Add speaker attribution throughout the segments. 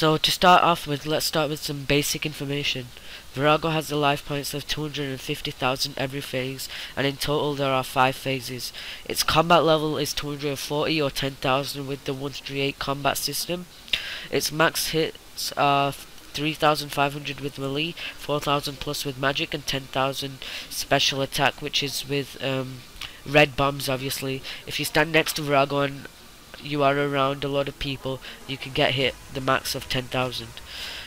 Speaker 1: So to start off with, let's start with some basic information. Vorago has the life points of 250,000 every phase, and in total there are 5 phases. Its combat level is 240 or 10,000 with the 138 combat system. Its max hits are 3,500 with melee, 4,000 plus with magic, and 10,000 special attack, which is with um, red bombs, obviously. If you stand next to Vorago and you are around a lot of people, you can get hit the max of 10,000.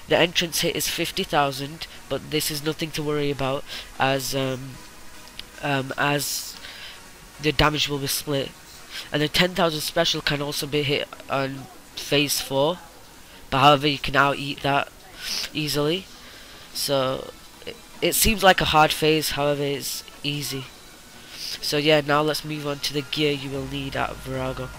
Speaker 1: The entrance hit is 50,000, but this is nothing to worry about as um, um, as the damage will be split. And the 10,000 special can also be hit on phase 4, but however you can out eat that easily. So it, it seems like a hard phase, however it's easy. So yeah, now let's move on to the gear you will need at Vorago.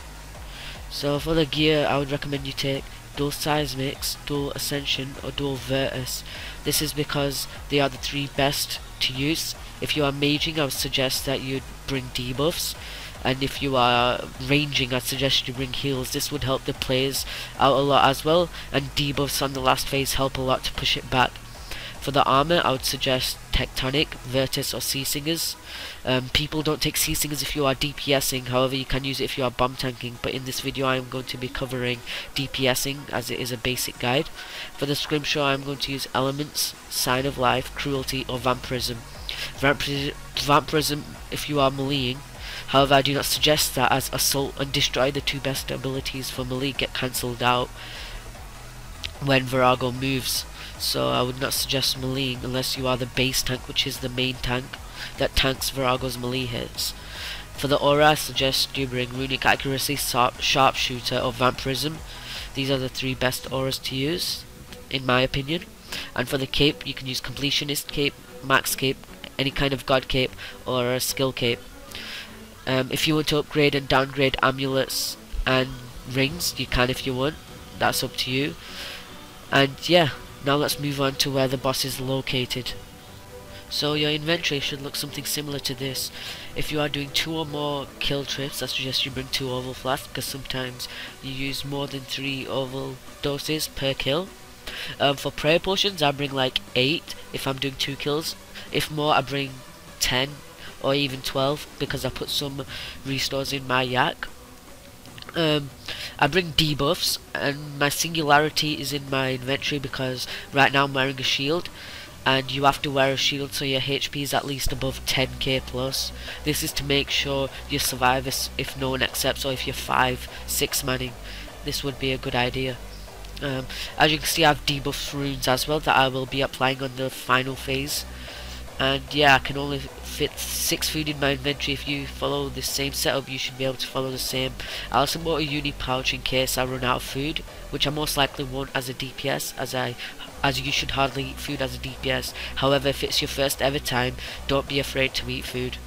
Speaker 1: So for the gear, I would recommend you take dual seismics, dual ascension or dual virtus. This is because they are the three best to use. If you are maging, I would suggest that you bring debuffs. And if you are ranging, I'd suggest you bring heals. This would help the players out a lot as well. And debuffs on the last phase help a lot to push it back. For the armor, I would suggest Tectonic, Virtus, or Sea Singers. Um, people don't take Sea Singers if you are DPSing, however you can use it if you are bomb tanking, but in this video I am going to be covering DPSing as it is a basic guide. For the scrimshaw I am going to use Elements, Sign of Life, Cruelty, or Vampirism. Vampirism if you are meleeing, however I do not suggest that as Assault and Destroy the two best abilities for melee get cancelled out when Vorago moves so I would not suggest meleeing unless you are the base tank which is the main tank that tanks Vorago's melee hits. For the aura I suggest you bring Runic Accuracy, Sharpshooter or Vampirism. These are the three best auras to use in my opinion. And for the cape you can use Completionist Cape, Max Cape, any kind of God Cape or a Skill Cape. Um, if you want to upgrade and downgrade amulets and rings you can if you want. That's up to you. And yeah, now let's move on to where the boss is located. So your inventory should look something similar to this. If you are doing two or more kill trips, I suggest you bring two oval flasks because sometimes you use more than three oval doses per kill. Um, for prayer potions, I bring like 8 if I'm doing 2 kills. If more, I bring 10 or even 12 because I put some restores in my yak. Um, I bring debuffs and my singularity is in my inventory because right now I'm wearing a shield and you have to wear a shield so your HP is at least above 10k plus. This is to make sure you survive if no one accepts or if you're 5, 6 manning. This would be a good idea. Um, as you can see I have debuff runes as well that I will be applying on the final phase. And yeah, I can only fit 6 food in my inventory. If you follow the same setup, you should be able to follow the same. I also bought a uni pouch in case I run out of food, which I most likely won't as a DPS, as I as you should hardly eat food as a DPS. However, if it's your first ever time, don't be afraid to eat food.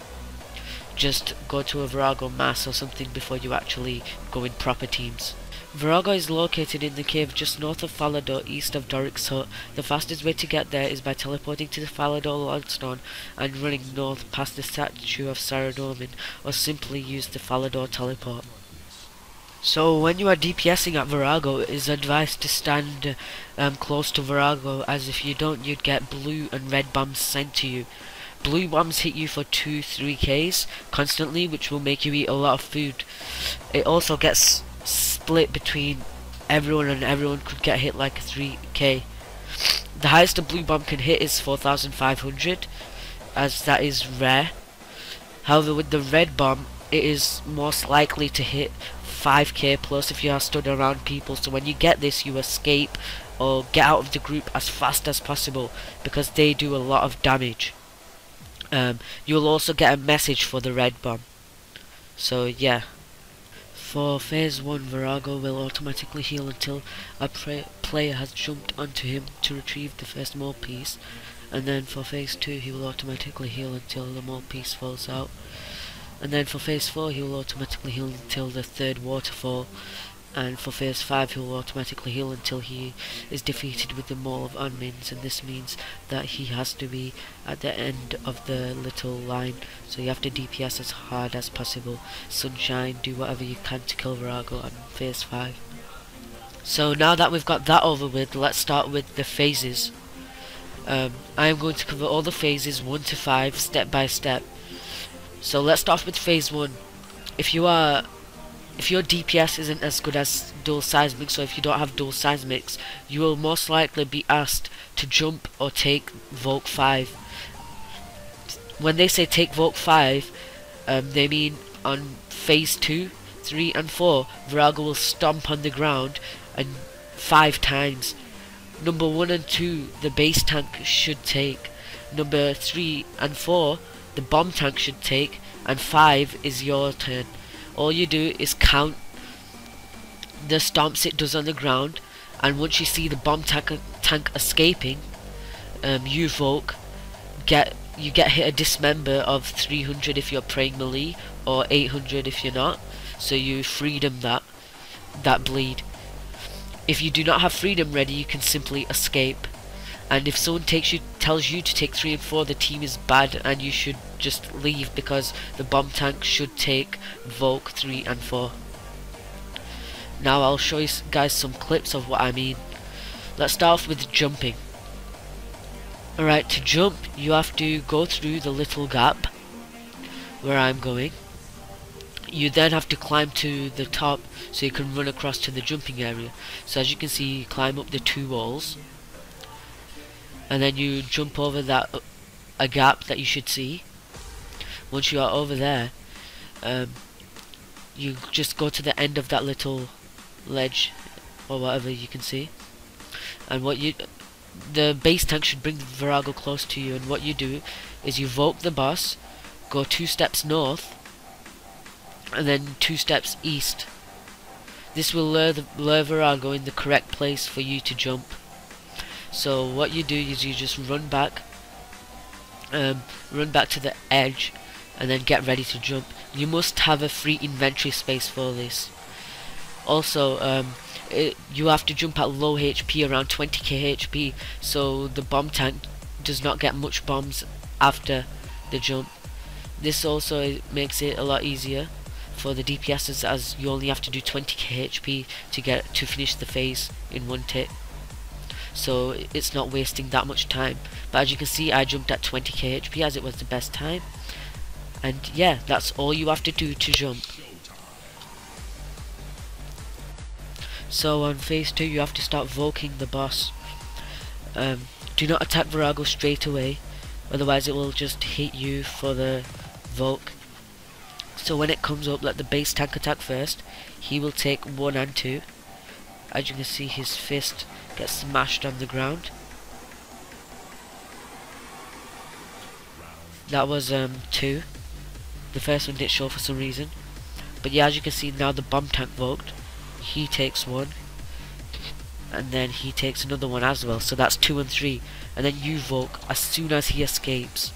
Speaker 1: Just go to a Vorago mass or something before you actually go in proper teams. Vorago is located in the cave just north of Falador, east of Doric's hut. The fastest way to get there is by teleporting to the Falador Lodestone and running north past the statue of Saradomin, or simply use the Falador teleport. So when you are DPSing at Vorago, it is advised to stand um, close to Virago, as if you don't, you'd get blue and red bombs sent to you. Blue bombs hit you for 2-3ks constantly, which will make you eat a lot of food. It also gets split between everyone and everyone could get hit like a 3k. The highest a blue bomb can hit is 4500 as that is rare. However with the red bomb it is most likely to hit 5k plus if you are stood around people so when you get this you escape or get out of the group as fast as possible because they do a lot of damage. Um, you'll also get a message for the red bomb. So yeah. For phase 1, Vorago will automatically heal until a player has jumped onto him to retrieve the first maul piece, and then for phase 2 he will automatically heal until the maul piece falls out, and then for phase 4 he will automatically heal until the third waterfall, and for phase 5 he will automatically heal until he is defeated with the Maul of Omens and this means that he has to be at the end of the little line so you have to DPS as hard as possible sunshine do whatever you can to kill Vorago on phase 5 So now that we've got that over with, let's start with the phases. Um, I am going to cover all the phases 1 to 5 step by step. So let's start with phase 1. If you are if your DPS isn't as good as dual seismics or if you don't have dual seismics, you will most likely be asked to jump or take Volk 5. When they say take Volk 5, um, they mean on phase 2, 3 and 4, Vorago will stomp on the ground and 5 times. Number 1 and 2, the base tank should take. Number 3 and 4, the bomb tank should take. And 5 is your turn all you do is count the stomps it does on the ground and once you see the bomb tank, tank escaping um, you Volk get you get hit a dismember of 300 if you're praying melee or 800 if you're not. So you freedom that that bleed. If you do not have freedom ready you can simply escape and if someone takes you tells you to take 3 and 4 the team is bad and you should just leave because the bomb tank should take Volk 3 and 4 now I'll show you guys some clips of what I mean. Let's start off with jumping. Alright to jump you have to go through the little gap where I'm going. You then have to climb to the top so you can run across to the jumping area. So as you can see climb up the two walls and then you jump over that a gap that you should see. Once you are over there um, you just go to the end of that little ledge or whatever you can see. And what you the base tank should bring the Vorago close to you and what you do is you vote the boss go two steps north and then two steps east. This will lure the lure Vorago in the correct place for you to jump so what you do is you just run back, um, run back to the edge, and then get ready to jump. You must have a free inventory space for this. Also, um, it, you have to jump at low HP, around 20k HP, so the bomb tank does not get much bombs after the jump. This also makes it a lot easier for the DPSs as you only have to do 20k HP to get to finish the phase in one tick so it's not wasting that much time. But as you can see I jumped at 20k HP as it was the best time. And yeah that's all you have to do to jump. So on phase 2 you have to start Volking the boss. Um, do not attack Vorago straight away. Otherwise it will just hit you for the Volk so when it comes up let the base tank attack first. He will take 1 and 2 as you can see his fist gets smashed on the ground. That was um, two. The first one didn't show for some reason. But yeah, as you can see now the bomb tank volked. He takes one. And then he takes another one as well. So that's two and three. And then you Volk as soon as he escapes.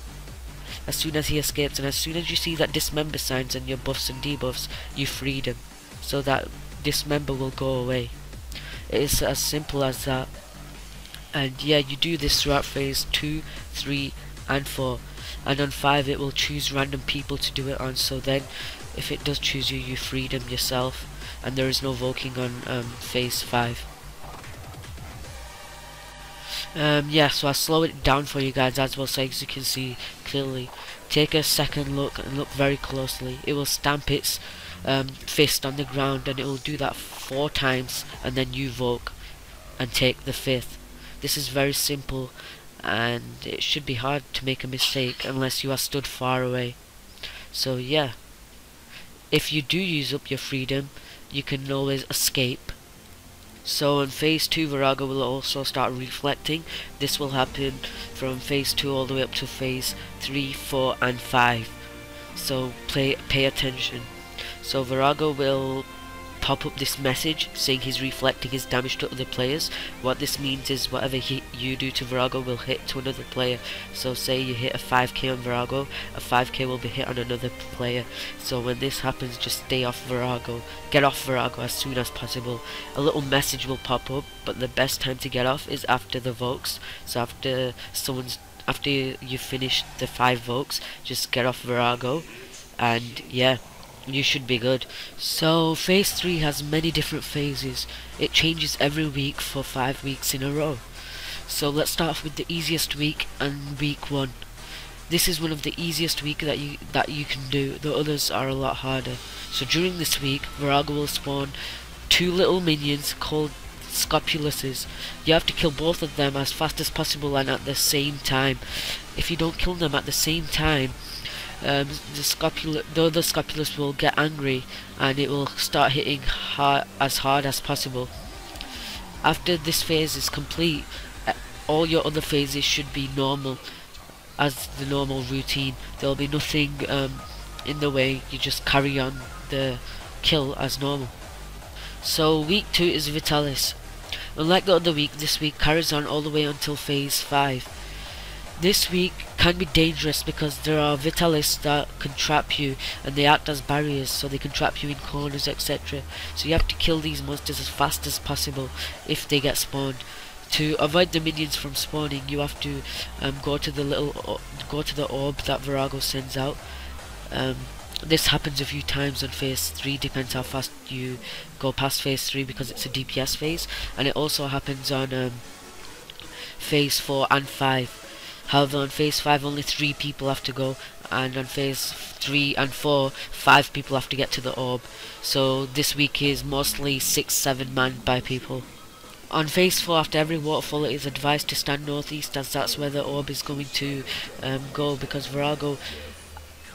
Speaker 1: As soon as he escapes and as soon as you see that dismember signs and your buffs and debuffs, you freed him. So that dismember will go away. It's as simple as that. And yeah, you do this throughout phase 2, 3 and 4. And on 5 it will choose random people to do it on. So then if it does choose you, you free freedom yourself. And there is no Volking on um, phase 5. Um, yeah, so I'll slow it down for you guys as well so as you can see clearly. Take a second look and look very closely. It will stamp its um, fist on the ground and it will do that four times and then you Volk and take the fifth. This is very simple and it should be hard to make a mistake unless you are stood far away. So yeah, if you do use up your freedom, you can always escape. So in phase 2 Vorago will also start reflecting. This will happen from phase 2 all the way up to phase 3, 4 and 5. So play, pay attention. So Vorago will pop up this message saying he's reflecting his damage to other players. What this means is whatever he, you do to Vorago will hit to another player. So say you hit a 5k on Vorago, a 5k will be hit on another player. So when this happens, just stay off Vorago. Get off Vorago as soon as possible. A little message will pop up, but the best time to get off is after the Volks. So after someone's after you finish the five Volks, just get off Vorago. And yeah, you should be good. So phase 3 has many different phases. It changes every week for 5 weeks in a row. So let's start off with the easiest week and week 1. This is one of the easiest week that you that you can do. The others are a lot harder. So during this week, Vorago will spawn two little minions called Scopuluses. You have to kill both of them as fast as possible and at the same time. If you don't kill them at the same time, um, the, scopula the other Scopulus will get angry and it will start hitting hard, as hard as possible. After this phase is complete, uh, all your other phases should be normal as the normal routine. There'll be nothing um, in the way, you just carry on the kill as normal. So week 2 is Vitalis. Unlike the other week, this week carries on all the way until phase 5. This week can be dangerous because there are Vitalists that can trap you and they act as barriers so they can trap you in corners etc. So you have to kill these monsters as fast as possible if they get spawned. To avoid the minions from spawning you have to um, go to the little go to the orb that Vorago sends out. Um, this happens a few times on phase 3 depends how fast you go past phase 3 because it's a DPS phase and it also happens on um, phase 4 and 5 However, on phase 5 only 3 people have to go, and on phase 3 and 4, 5 people have to get to the orb. So this week is mostly 6-7 manned by people. On phase 4, after every waterfall, it is advised to stand northeast as that's where the orb is going to um, go because Vorago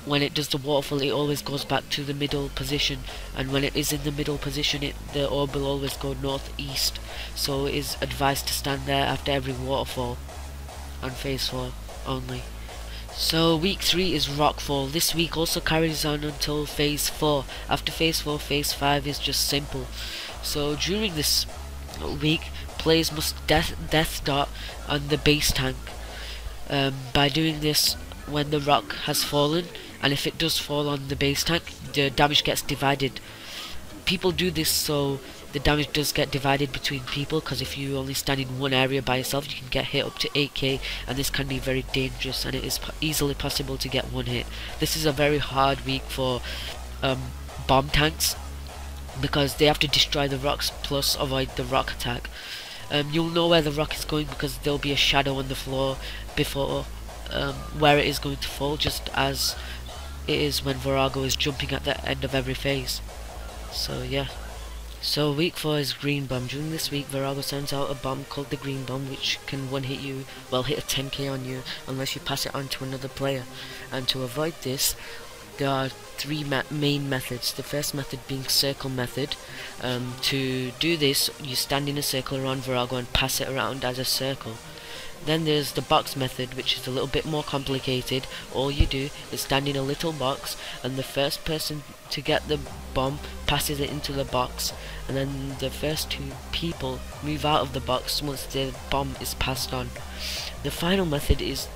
Speaker 1: when it does the waterfall it always goes back to the middle position and when it is in the middle position it the orb will always go northeast so it is advised to stand there after every waterfall on phase 4 only. So week 3 is Rockfall. This week also carries on until phase 4. After phase 4, phase 5 is just simple. So during this week, players must death, death dot on the base tank. Um, by doing this when the rock has fallen, and if it does fall on the base tank, the damage gets divided. People do this so the damage does get divided between people because if you only stand in one area by yourself you can get hit up to 8k and this can be very dangerous and it is po easily possible to get one hit. This is a very hard week for um, bomb tanks because they have to destroy the rocks plus avoid the rock attack. Um, you'll know where the rock is going because there'll be a shadow on the floor before um, where it is going to fall just as it is when Vorago is jumping at the end of every phase. So yeah. So week 4 is Green Bomb. During this week, Vorago sends out a bomb called the Green Bomb, which can one hit you, well hit a 10k on you, unless you pass it on to another player. And to avoid this, there are three main methods. The first method being circle method. Um, to do this, you stand in a circle around Vorago and pass it around as a circle. Then there's the box method, which is a little bit more complicated. All you do is stand in a little box, and the first person to get the bomb passes it into the box, and then the first two people move out of the box once the bomb is passed on. The final method is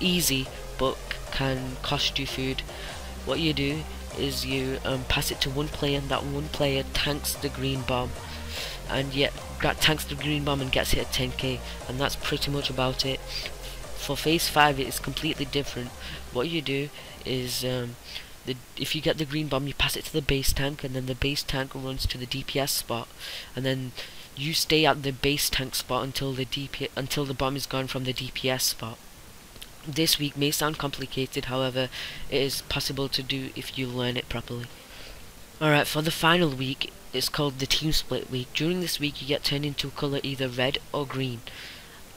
Speaker 1: easy, but can cost you food. What you do is you um, pass it to one player, and that one player tanks the green bomb and yet that tanks the green bomb and gets hit at 10k and that's pretty much about it. For phase 5 it is completely different. What you do is um, the, if you get the green bomb you pass it to the base tank and then the base tank runs to the DPS spot and then you stay at the base tank spot until the DP until the bomb is gone from the DPS spot. This week may sound complicated however it is possible to do if you learn it properly. Alright for the final week it's called the team split week. During this week you get turned into a colour either red or green.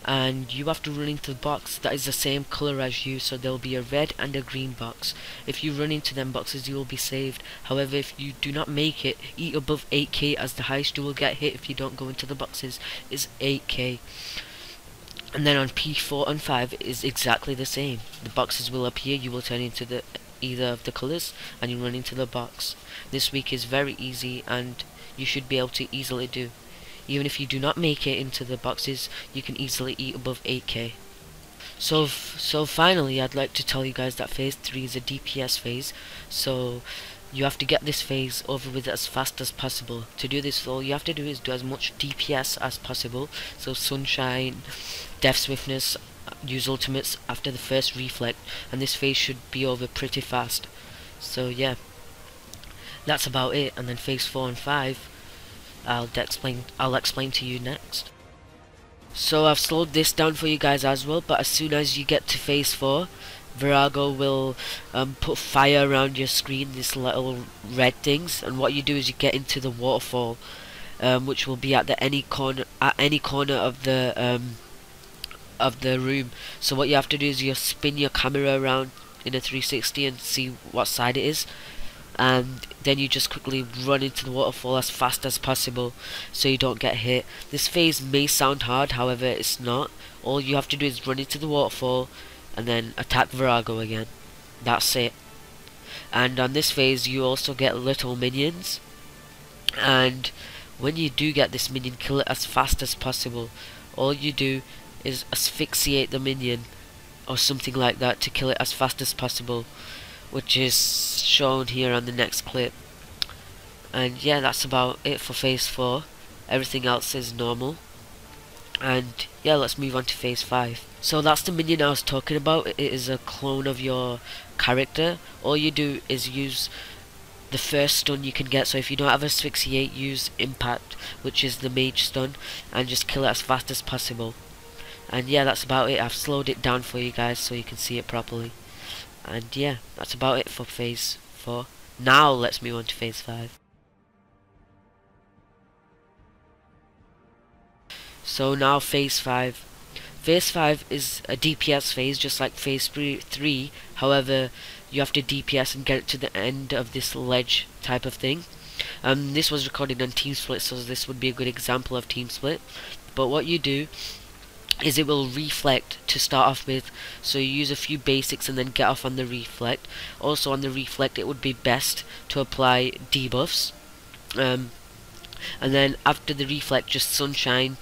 Speaker 1: And you have to run into the box that is the same colour as you, so there will be a red and a green box. If you run into them boxes you will be saved. However, if you do not make it, eat above 8k as the highest you will get hit if you don't go into the boxes is 8k. And then on P4 and 5 is exactly the same. The boxes will appear, you will turn into the either of the colors and you run into the box. This week is very easy and you should be able to easily do. Even if you do not make it into the boxes, you can easily eat above 8k. So, so finally, I'd like to tell you guys that phase 3 is a DPS phase, so you have to get this phase over with as fast as possible. To do this, all you have to do is do as much DPS as possible, so Sunshine, Death Swiftness, use ultimates after the first reflect and this phase should be over pretty fast so yeah that's about it. And then phase four and five, I'll explain. I'll explain to you next. So I've slowed this down for you guys as well. But as soon as you get to phase four, Vorago will um, put fire around your screen, these little red things, and what you do is you get into the waterfall, um, which will be at the any corner at any corner of the um, of the room. So what you have to do is you spin your camera around in a 360 and see what side it is, and then you just quickly run into the waterfall as fast as possible so you don't get hit. This phase may sound hard, however it's not. All you have to do is run into the waterfall and then attack Vorago again. That's it. And on this phase you also get little minions and when you do get this minion kill it as fast as possible. All you do is asphyxiate the minion or something like that to kill it as fast as possible which is shown here on the next clip. And yeah that's about it for phase 4 everything else is normal. And yeah let's move on to phase 5 so that's the minion I was talking about. It is a clone of your character. All you do is use the first stun you can get. So if you don't have asphyxiate use impact which is the mage stun and just kill it as fast as possible and yeah that's about it. I've slowed it down for you guys so you can see it properly. And yeah that's about it for phase 4 now let's move on to phase 5 so now phase 5 phase 5 is a DPS phase just like phase 3 however you have to DPS and get it to the end of this ledge type of thing. Um, this was recorded on Team Split so this would be a good example of Team Split. But what you do is it will reflect to start off with. So you use a few basics and then get off on the reflect. Also on the reflect it would be best to apply debuffs. Um, and then after the reflect just sunshine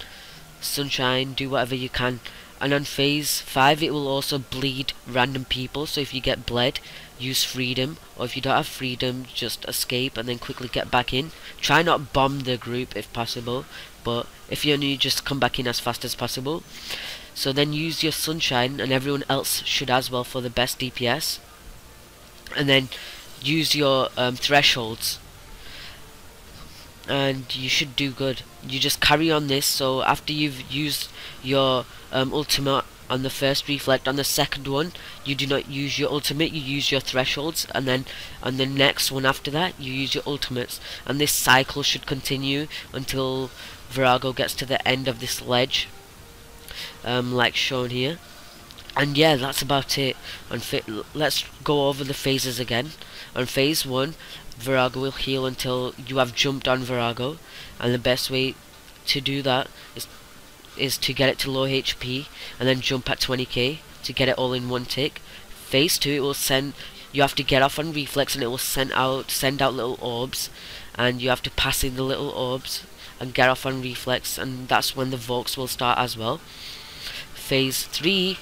Speaker 1: sunshine do whatever you can. And on phase 5 it will also bleed random people. So if you get bled use freedom. Or if you don't have freedom just escape and then quickly get back in. Try not bomb the group if possible but if you only just come back in as fast as possible. So then use your sunshine and everyone else should as well for the best DPS and then use your um, thresholds. And you should do good. You just carry on this so after you've used your um, ultimate on the first reflect on the second one you do not use your ultimate you use your thresholds. And then on the next one after that you use your ultimates. And this cycle should continue until Vorago gets to the end of this ledge um, like shown here. And yeah that's about it. On let's go over the phases again. On phase 1 Vorago will heal until you have jumped on Vorago. And the best way to do that is is to get it to low HP and then jump at 20k to get it all in one tick. Phase 2 it will send you have to get off on reflex and it will send out send out little orbs and you have to pass in the little orbs and get off on reflex and that's when the Volks will start as well. Phase 3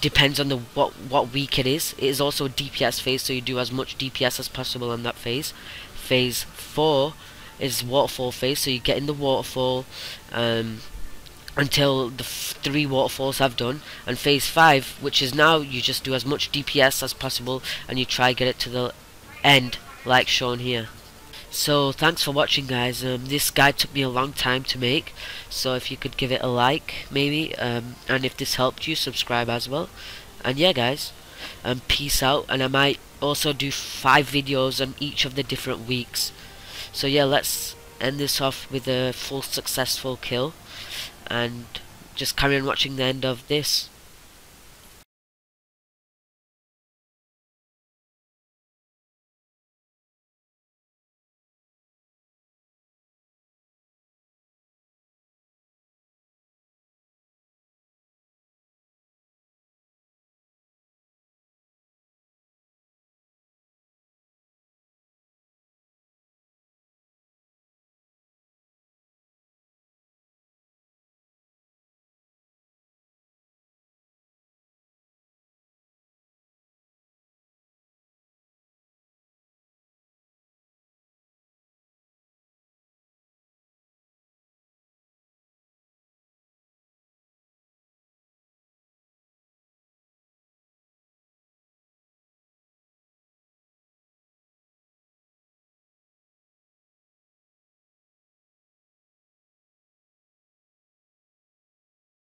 Speaker 1: depends on the what what week it is. It is also a DPS phase so you do as much DPS as possible on that phase. Phase 4 is waterfall phase so you get in the waterfall um, until the three waterfalls have done and phase 5 which is now you just do as much DPS as possible and you try to get it to the end like shown here so thanks for watching guys. Um, this guide took me a long time to make so if you could give it a like maybe um, and if this helped you subscribe as well. And yeah guys um, peace out. And I might also do five videos on each of the different weeks. So yeah let's end this off with a full successful kill and just carry on watching the end of this